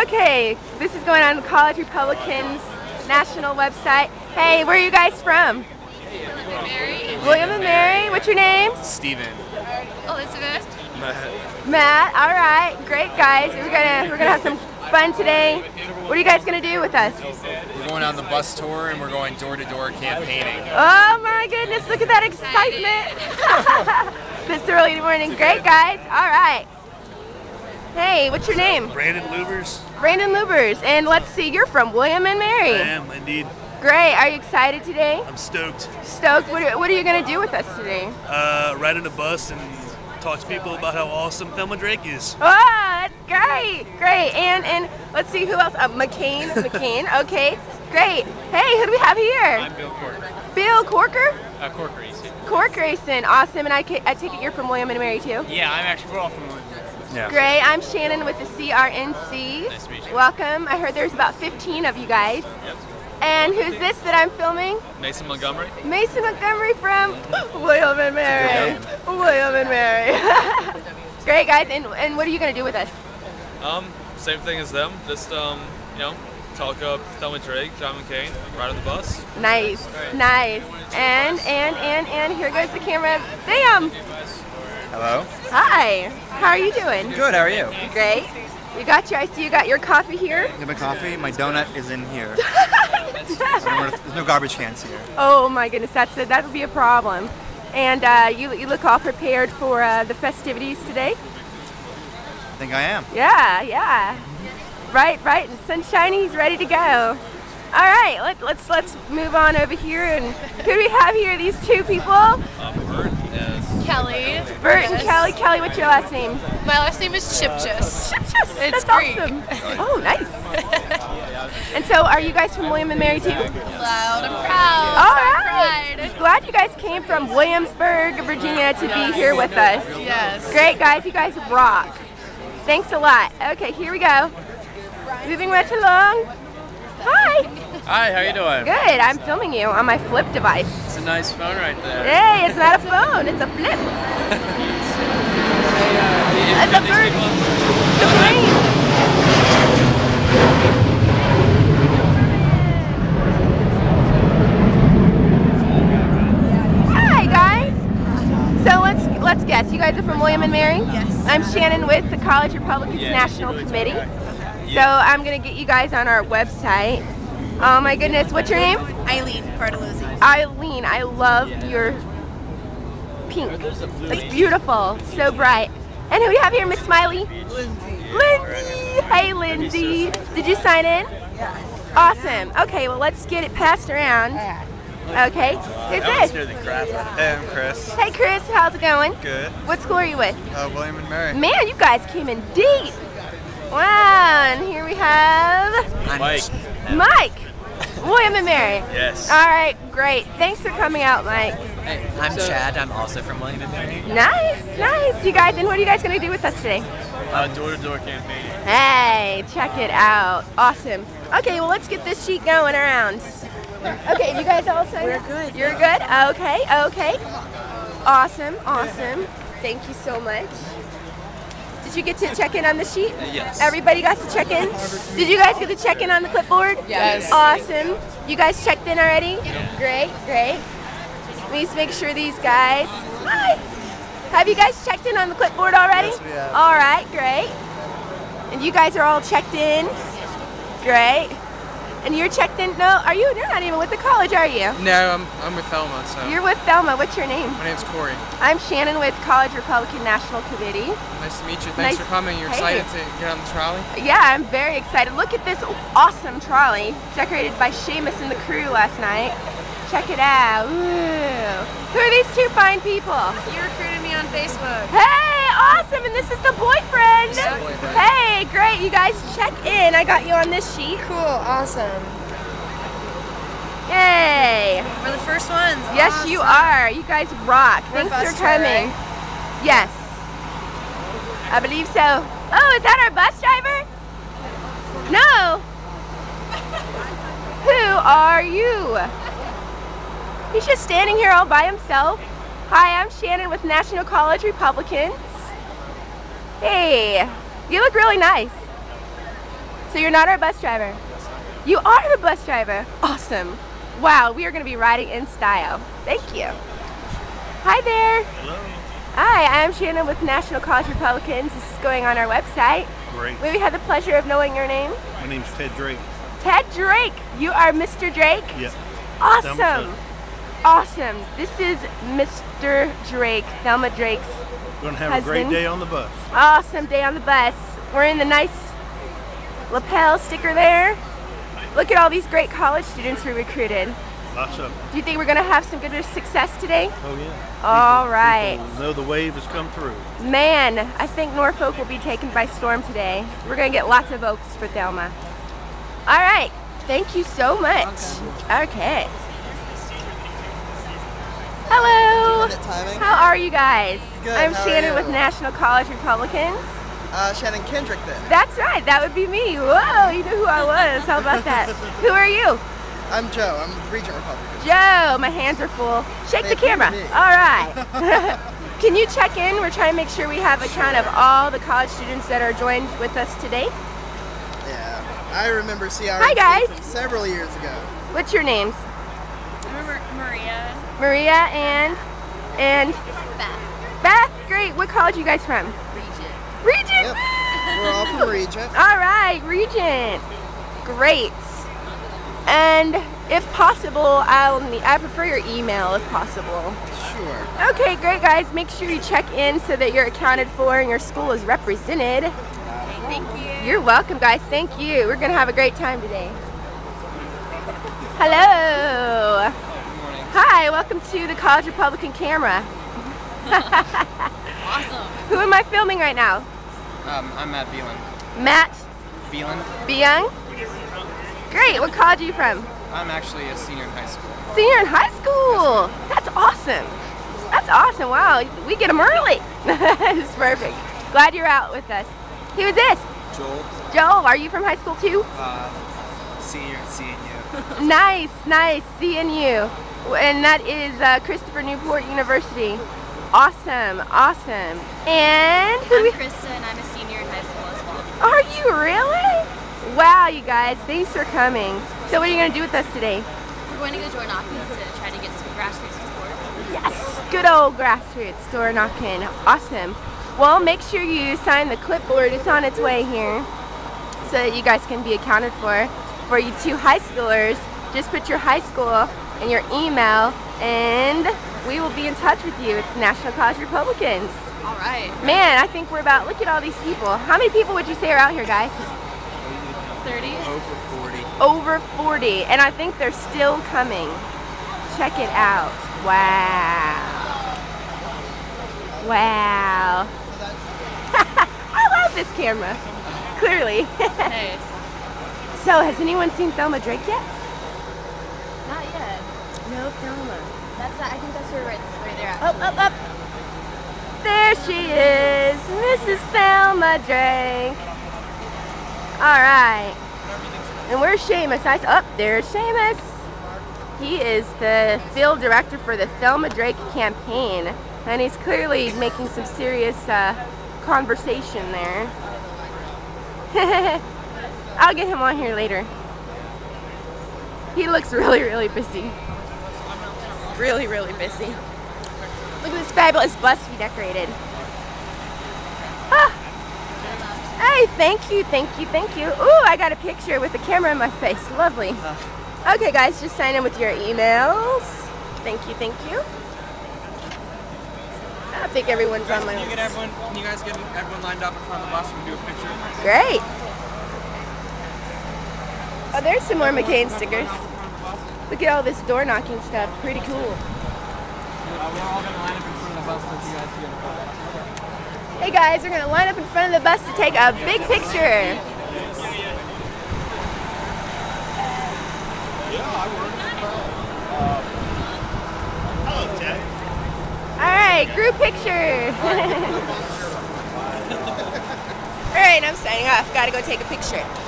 Okay, this is going on the College Republicans national website. Hey, where are you guys from? William and Mary. William and Mary. What's your name? Steven. Elizabeth. Matt. Matt. All right, great guys. We're gonna we're gonna have some fun today. What are you guys gonna do with us? We're going on the bus tour and we're going door to door campaigning. Oh my goodness! Look at that excitement. this early morning. Great guys. All right. Hey, what's your name? Brandon Lubers. Brandon Lubers. And let's see, you're from William and Mary. I Mary. am indeed. Great. Are you excited today? I'm stoked. Stoked. What are, what are you going to do with us today? Uh, ride in a bus and talk to people about how awesome Thelma Drake is. Oh, that's great. Great. And and let's see who else. Uh, McCain. McCain. Okay. Great. Hey, who do we have here? I'm Bill Corker. Bill Corker. Uh, Corker racing. Cork Racing. Awesome. And I, I take it you're from William and Mary too. Yeah, I'm actually we're all from Williams. Yeah. Great. I'm Shannon with the CRNC. Nice to meet you. Welcome. I heard there's about 15 of you guys. Yep. And who's this that I'm filming? Mason Montgomery. Mason Montgomery from William and Mary. William and Mary. Great guys. And, and what are you going to do with us? Um, same thing as them. Just um, you know, talk up Thelma Drake, John McCain, ride on the bus. Nice, nice. And and and and here goes the camera. Bam! Hello. Hi. How are you doing? Good. How are you? Great. You got your. I see you got your coffee here. Get my coffee. My donut is in here. There's no garbage cans here. oh my goodness, that's a, that would be a problem. And uh, you you look all prepared for uh, the festivities today. I think I am. Yeah, yeah. Right, right. And sunshiny. He's ready to go. All right, let, let's let's move on over here. And who do we have here? These two people, Um, Bert is Kelly. Bert and Kelly. Kelly, what's your last name? My last name is Chipchus. Chipchus. It's That's Greek. awesome. Oh, nice. and so, are you guys from William and Mary too? Loud and proud. All right. pride. Glad you guys came from Williamsburg, Virginia, to be here with us. Yes. Great guys, you guys rock. Thanks a lot. Okay, here we go. Moving right along. Hi. Hi, how you doing? Good. I'm filming you on my flip device. It's a nice phone right there. Hey, it's not a phone. It's a flip. It's a bird. It's a plane. Hi guys. So let's let's guess. You guys are from William and Mary? Yes. I'm Shannon with the College Republicans National Committee. So I'm gonna get you guys on our website. Oh my goodness, what's your name? Eileen Bartolozzi. Eileen, I love your pink. It's beautiful, so bright. And who do we have here, Miss Smiley? Lindsay. Lindsay. Hey, Lindsay. Did you sign in? Yes. Awesome. Okay, well let's get it passed around. Okay. Who's this? Hey, I'm Chris. Hey, Chris. How's it going? Good. What school are you with? Uh, William and Mary. Man, you guys came in deep. Wow. And here we have Mike. Mike. William and Mary. Yes. All right, great. Thanks for coming out, Mike. Hey, I'm Chad. I'm also from William and Mary. Nice, nice. You guys, and what are you guys going to do with us today? Uh, door to door campaigning. Hey, check it out. Awesome. Okay, well, let's get this sheet going around. Okay, you guys all signed We're good. You're good? Okay, okay. Awesome, awesome. Thank you so much. Did you get to check in on the sheet? Yes. Everybody got to check in? Did you guys get to check in on the clipboard? Yes. Awesome. You guys checked in already? Great, great. Please make sure these guys. Hi. Have you guys checked in on the clipboard already? Yes, we have. All right, great. And you guys are all checked in? Great. And you're checked in? No, are you? You're not even with the college, are you? No, I'm, I'm with Thelma, so. You're with Thelma. What's your name? My name's Corey. I'm Shannon with College Republican National Committee. Nice to meet you. Thanks Nice- for coming. You're Hey. excited to get on the trolley? Yeah, I'm very excited. Look at this awesome trolley decorated by Seamus and the crew last night. Check it out. Ooh. Who are these two fine people? You recruited me on Facebook. Hey, awesome! And this is the boyfriend. Hey, great! You guys check in. I got you on this sheet. Cool. Awesome. Yay! We're the first ones. Yes, you are. You guys rock. We're Thanks bus for tour, coming. right? Yes, I believe so. Oh, is that our bus driver? No. Who are you? He's just standing here all by himself. Hi, I'm Shannon with National College Republicans. Hey, you look really nice. So you're not our bus driver? You are the bus driver. Awesome. Wow, we are going to be riding in style. Thank you. Hi there. Hello. Hi, I'm Shannon with National College Republicans. This is going on our website. Great. We had the pleasure of knowing your name. My name's Ted Drake. Ted Drake. You are Mr. Drake? Yep. Awesome. Thelma Awesome. This is Mr. Drake, Thelma Drake's Gonna have a great day on the bus. awesome day on the bus. We're in the nice lapel sticker there. Look at all these great college students we recruited. Lots of them. Do you think we're gonna have some good success today? Oh yeah. All right. People know the wave has come through. Man, I think Norfolk will be taken by storm today. We're gonna get lots of votes for Thelma. All right. Thank you so much. Okay. Hello. How are you guys? Good, I'm how are Shannon you? with National College Republicans. Uh, Shannon Kendrick then. That's right. That would be me. Whoa, you knew who I was. How about that? who are you? I'm Joe. I'm with Regent Republican. Joe. My hands are full. Shake They the camera. appear to be. All right. Can you check in? We're trying to make sure we have a count of all the college students that are joined with us today. Yeah. I remember CRC Hi, guys. from several years ago. What's your names? Maria. Maria and and Beth. Beth. Great. What college are you guys from? Regent. Regent. Yep. We're all from Regent. All right, Regent. Great. And if possible, I'll need, I prefer your email if possible. Sure. Okay, great guys. Make sure you check in so that you're accounted for and your school is represented. Thank you. You're welcome, guys. Thank you. We're gonna have a great time today. Hello. Hi, welcome to the College Republican camera. Awesome. Who am I filming right now? Um, I'm Matt Beelan. Matt Beelan? Byung? Great. What college are you from? I'm actually a senior in high school. Senior in high school. That's awesome. That's awesome. Wow, we get them early. it's perfect. Glad you're out with us. Who is this? Joel, Joel, are you from high school too? uh, senior at CNU. Nice, nice. CNU. And that is uh, Christopher Newport University. Awesome, awesome. And who I'm Krista and I'm a senior in high school as well. are you really? Wow, you guys, thanks for coming. So what are you going to do with us today? We're going to go door knocking to try to get some grassroots support. Yes, good old grassroots door knocking. Awesome. Well, make sure you sign the clipboard. It's on its way here so that you guys can be accounted for. For you two high schoolers, just put your high school and your email and we will be in touch with you at National College Republicans. All right. Man, I think we're about, look at all these people. How many people would you say are out here, guys? 30. Over 40. Over 40, and I think they're still coming. Check it out. Wow. Wow. I love this camera. Clearly. Nice. so, has anyone seen Thelma Drake yet? Not yet. No, Thelma. That's I think that's her right, right there. Up, up, up. There she is, Mrs. Thelma Drake. All right. And where's Seamus? I up there's Seamus. He is the field director for the Thelma Drake campaign, and he's clearly making some serious uh, conversation there. I'll get him on here later. He looks really, really busy. Really, really busy. Look at this fabulous bus we decorated. Ah. Hey, thank you, thank you, thank you. Ooh, I got a picture with the camera in my face. Lovely. Okay, guys, just sign in with your emails. Thank you, thank you. I think everyone's on my Can you get everyone? Can you guys get everyone lined up in front of the bus and do a picture? Great. Oh, there's some more McCain stickers. Look at all this door knocking stuff. Pretty cool. Hey guys, we're gonna line up in front of the bus to take a big picture. All right, group picture. All right, I'm signing off. Gotta go take a picture.